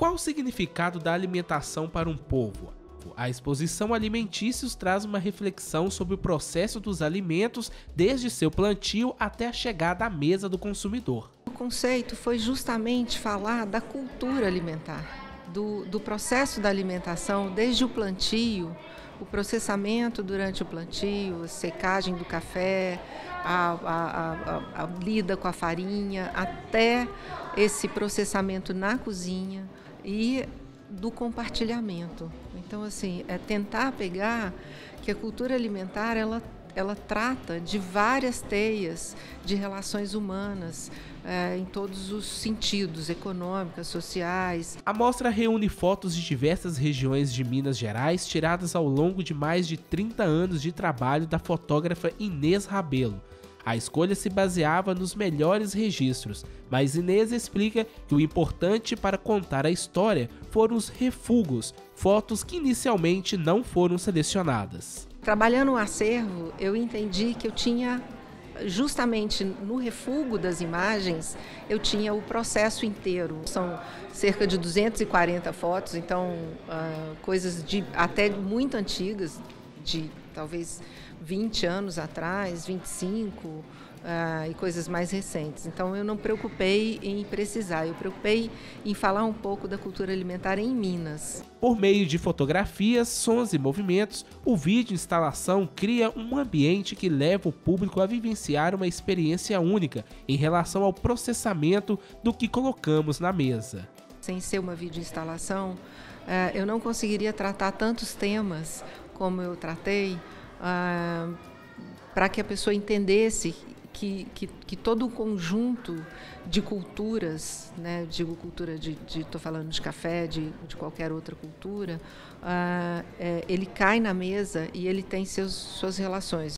Qual o significado da alimentação para um povo? A exposição Alimentícios traz uma reflexão sobre o processo dos alimentos desde seu plantio até a chegada à mesa do consumidor. O conceito foi justamente falar da cultura alimentar, do, do processo da alimentação desde o plantio, o processamento durante o plantio, a secagem do café, a, a, a, a lida com a farinha, até esse processamento na cozinha e do compartilhamento. Então, assim, é tentar pegar que a cultura alimentar ela ela trata de várias teias de relações humanas é, em todos os sentidos, econômicas, sociais. A mostra reúne fotos de diversas regiões de Minas Gerais tiradas ao longo de mais de 30 anos de trabalho da fotógrafa Inês Rabelo a escolha se baseava nos melhores registros, mas Inês explica que o importante para contar a história foram os refugos, fotos que inicialmente não foram selecionadas. Trabalhando o acervo, eu entendi que eu tinha justamente no refugo das imagens, eu tinha o processo inteiro. São cerca de 240 fotos, então uh, coisas de até muito antigas, de talvez 20 anos atrás, 25 uh, ah, e coisas mais recentes. Então eu não preocupei em precisar, eu preocupei em falar um pouco da cultura alimentar em Minas. Por meio de fotografias, sons e movimentos, o vídeo instalação cria um ambiente que leva o público a vivenciar uma experiência única em relação ao processamento do que colocamos na mesa. Sem ser uma vídeo instalação, uh, eu não conseguiria tratar tantos temas como eu tratei ah, para que a pessoa entendesse que, que, que, todo o conjunto de culturas, né, digo cultura de, estou falando de café, de, de qualquer outra cultura, ah, é, ele cai na mesa e ele tem seus, suas relações.